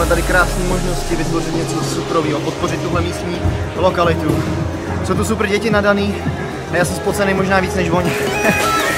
máme tady krásné možnosti vytvořit něco superového, podpořit tuhle místní lokalitu. Jsou tu super děti nadaný a já jsem spocený možná víc než oni.